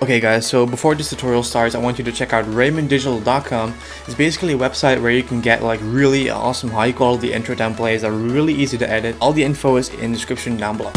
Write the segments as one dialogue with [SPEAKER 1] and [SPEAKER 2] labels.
[SPEAKER 1] Okay guys, so before this tutorial starts, I want you to check out RaminDigital.com. It's basically a website where you can get like really awesome high quality intro templates that are really easy to edit. All the info is in the description down below.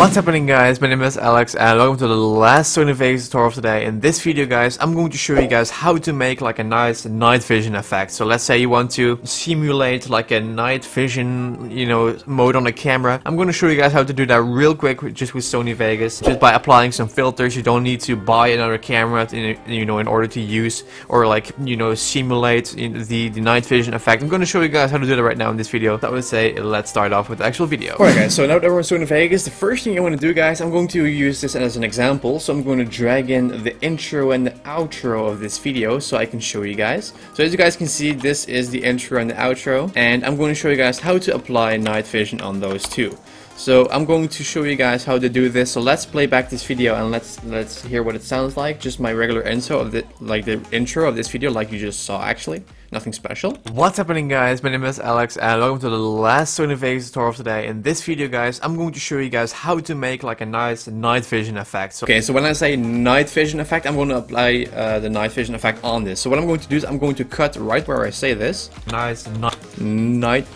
[SPEAKER 1] What's happening guys, my name is Alex and welcome to the last Sony Vegas tutorial of today. In this video guys, I'm going to show you guys how to make like a nice night vision effect. So let's say you want to simulate like a night vision, you know, mode on a camera. I'm going to show you guys how to do that real quick just with Sony Vegas. Just by applying some filters, you don't need to buy another camera, to, you know, in order to use or like, you know, simulate the, the night vision effect. I'm going to show you guys how to do that right now in this video. So That would say, let's start off with the actual video. Alright guys, so now that we're in Sony Vegas, the first thing thing I want to do guys, I'm going to use this as an example. So I'm going to drag in the intro and the outro of this video so I can show you guys. So as you guys can see, this is the intro and the outro. And I'm going to show you guys how to apply night vision on those two. So I'm going to show you guys how to do this. So let's play back this video and let's let's hear what it sounds like. Just my regular intro of the like the intro of this video, like you just saw actually. Nothing special. What's happening guys? My name is Alex and welcome to the last Sony Vegas tutorial of today. In this video guys, I'm going to show you guys how to make like a nice night vision effect. So, okay, so when I say night vision effect, I'm going to apply uh, the night vision effect on this. So what I'm going to do is I'm going to cut right where I say this. Nice night night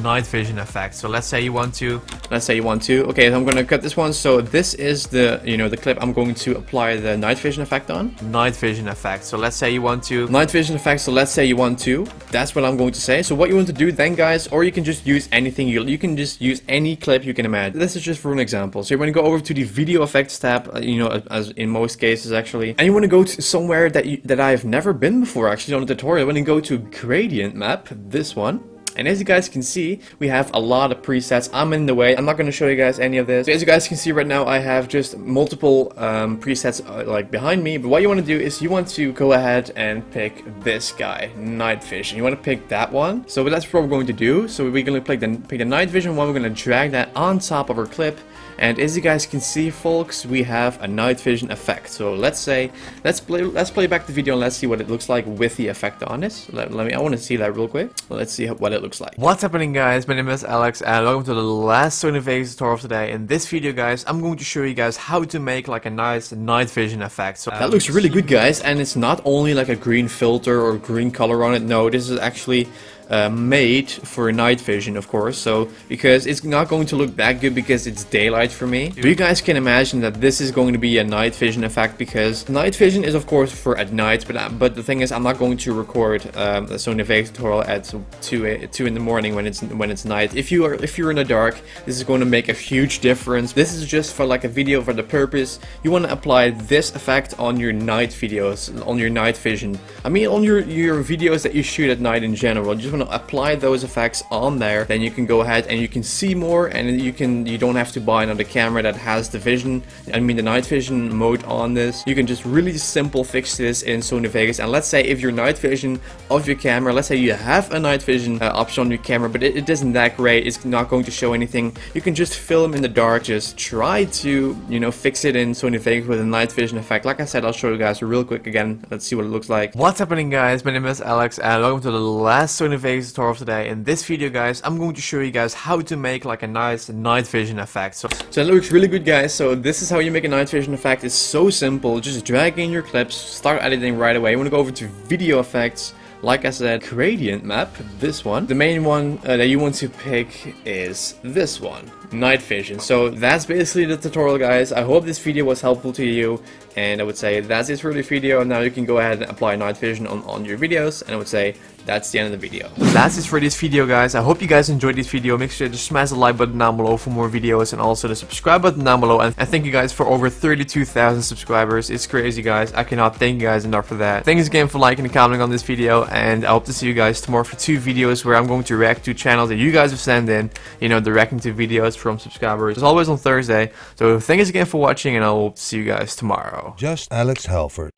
[SPEAKER 1] night vision effect. So let's say you want to, let's say you want to, okay, so I'm going to cut this one. So this is the, you know, the clip I'm going to apply the night vision effect on. Night vision effect. So let's say you want to, night vision effect. So let's say you want to, that's what I'm going to say. So what you want to do then guys, or you can just use anything, you, you can just use any clip you can imagine. This is just for an example. So you're going to go over to the video effects tab, uh, you know, as in most cases actually, and you want to go to somewhere that you, that I've never been before actually on a tutorial. When you go to gradient map, this one, and as you guys can see, we have a lot of presets. I'm in the way. I'm not going to show you guys any of this. As you guys can see right now, I have just multiple um, presets uh, like behind me. But what you want to do is you want to go ahead and pick this guy, Night Vision. You want to pick that one. So that's what we're going to do. So we're going to pick the, pick the Night Vision one. We're going to drag that on top of our clip. And as you guys can see, folks, we have a night vision effect. So let's say, let's play, let's play back the video and let's see what it looks like with the effect on it. Let, let me, I want to see that real quick. Let's see what it looks like. What's happening, guys? My name is Alex, and welcome to the last Sony Vegas tutorial of today. In this video, guys, I'm going to show you guys how to make like a nice night vision effect. So that looks really good, guys, and it's not only like a green filter or green color on it. No, this is actually uh, made for night vision, of course. So because it's not going to look that good because it's daylight for me. But you guys can imagine that this is going to be a night vision effect because night vision is of course for at night. But uh, but the thing is, I'm not going to record um, a Sony Vegas tutorial at two uh, two in the morning when it's when it's night. If you are if you're in the dark, this is going to make a huge difference. This is just for like a video for the purpose. You want to apply this effect on your night videos, on your night vision. I mean on your your videos that you shoot at night in general. You just want to apply those effects on there, then you can go ahead and you can see more and you can you don't have to buy another camera that has the vision, I mean the night vision mode on this. You can just really simple fix this in Sony Vegas and let's say if your night vision of your camera, let's say you have a night vision uh, option on your camera but it, it isn't that great, it's not going to show anything, you can just film in the dark, just try to, you know, fix it in Sony Vegas with a night vision effect. Like I said, I'll show you guys real quick again. Let's see what it looks like. What's happening guys? My name is Alex and welcome to the last Sony Vegas Vegas tutorial today. In this video guys, I'm going to show you guys how to make like a nice night vision effect. So, so it looks really good guys. So this is how you make a night vision effect. It's so simple. Just drag in your clips, start editing right away. You want to go over to video effects. Like I said, gradient map, this one. The main one uh, that you want to pick is this one, night vision. So that's basically the tutorial guys. I hope this video was helpful to you and I would say that's it for the video. And now you can go ahead and apply night vision on, on your videos and I would say that's the end of the video. That's it for this video guys. I hope you guys enjoyed this video. Make sure to smash the like button down below for more videos and also the subscribe button down below. And, and thank you guys for over 32,000 subscribers. It's crazy guys. I cannot thank you guys enough for that. Thanks again for liking and commenting on this video and I hope to see you guys tomorrow for two videos where I'm going to react to channels that you guys have sent in. You know, the reacting to videos from subscribers. It's always on Thursday. So thanks again for watching and I will see you guys tomorrow.
[SPEAKER 2] Just Alex Halford.